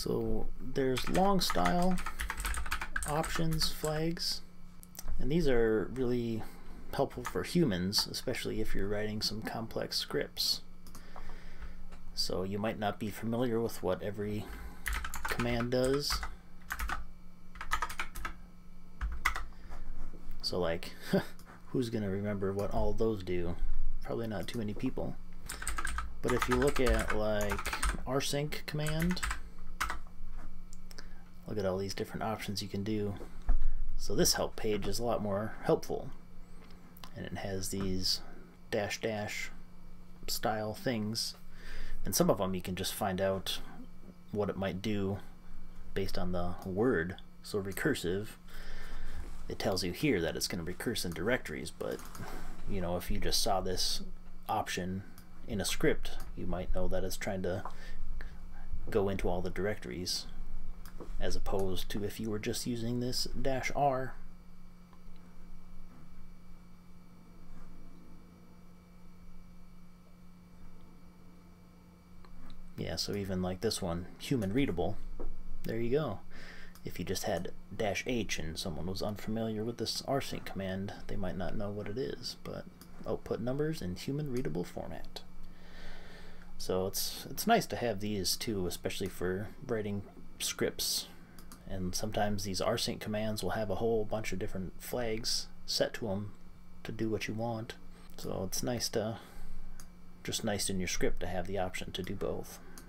So there's long style options flags, and these are really helpful for humans, especially if you're writing some complex scripts. So you might not be familiar with what every command does. So like, who's going to remember what all those do? Probably not too many people. But if you look at like rsync command, look at all these different options you can do. So this help page is a lot more helpful. And it has these dash dash style things. And some of them you can just find out what it might do based on the word. So recursive, it tells you here that it's going to recurse in directories, but you know, if you just saw this option in a script, you might know that it's trying to go into all the directories as opposed to if you were just using this dash R. Yeah, so even like this one, human readable, there you go. If you just had dash H and someone was unfamiliar with this rsync command, they might not know what it is, but output numbers in human readable format. So it's it's nice to have these too, especially for writing scripts. And sometimes these rsync commands will have a whole bunch of different flags set to them to do what you want. So it's nice to just nice in your script to have the option to do both.